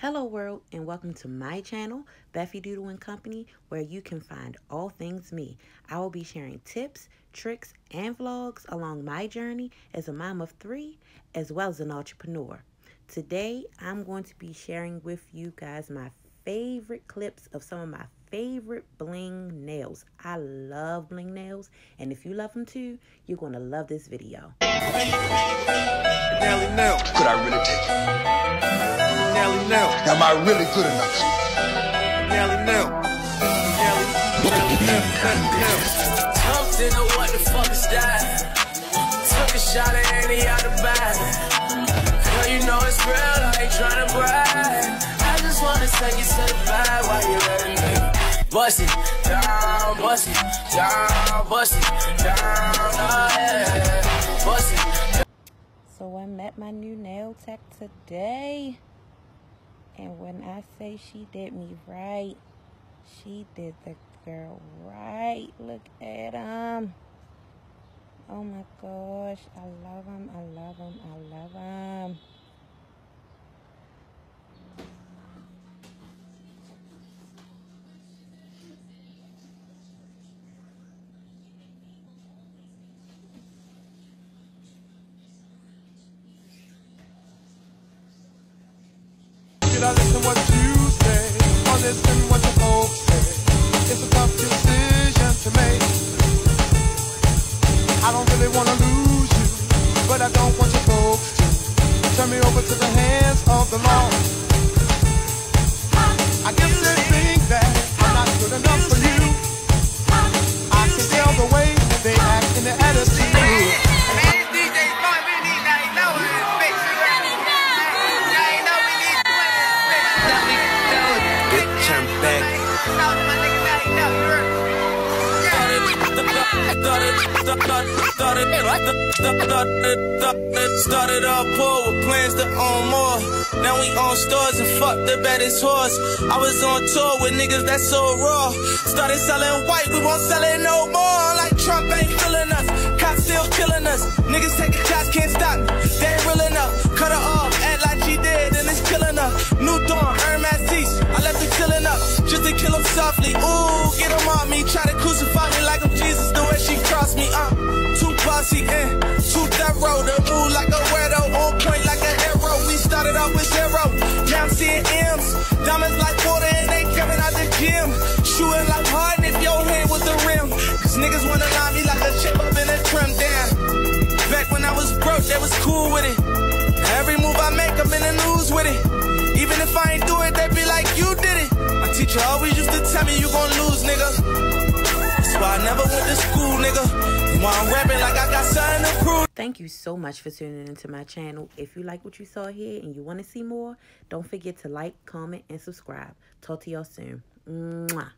Hello world and welcome to my channel, Bephie Doodle and Company, where you can find all things me. I will be sharing tips, tricks, and vlogs along my journey as a mom of three, as well as an entrepreneur. Today, I'm going to be sharing with you guys my favorite clips of some of my favorite bling nails. I love bling nails, and if you love them too, you're going to love this video. Nelly Nell. Could I really take it? Nelly Nell. Am I really good enough? Nelly Nell. Nelly. Nelly Nell. Nelly Nell. Pumped into what the fuck is that? Took a shot at any out of bag. Girl, you know it's real, bag while you. Bust it down, bust it down, bust it down, oh yeah. Bust it So I met my new nail tech today. And when I say she did me right, she did the girl right. Look at him. Oh my gosh. I love him. I love him. I love him. Should I listen what you say or listen what folks say? It's a tough decision to make. I don't really wanna lose you, but I don't want your folks to turn me over to the hands of the law. Started off poor with plans to own more. Now we own stores and fuck the baddest horse. I was on tour with niggas that so raw. Started selling white, we won't sell it no more. Like Trump ain't feeling us, cops still killing us. Niggas taking shots, can't stop me. They ain't real enough. Cut her off, act like she dead, and it's killing her. New dawn, Hermes teeth. I left it chilling up just to kill him softly. Ooh, get him on me. Try to crucify Too thorough. The move like a weirdo. On point like a arrow. We started off with zero. Now I'm seeing M's. Diamonds like water and they coming out the gym. Shooting like Harden if your head was the rim. Cause niggas wanna line me like a chip up in a trim down. Back when I was broke, they was cool with it. Every move I make, I'm in the news with it. Even if I ain't do it, they be like, you did it. My teacher always used to tell me you gon' lose, nigga. That's why I never went to school, nigga. Thank you so much for tuning into my channel. If you like what you saw here and you want to see more, don't forget to like, comment, and subscribe. Talk to y'all soon. Mwah.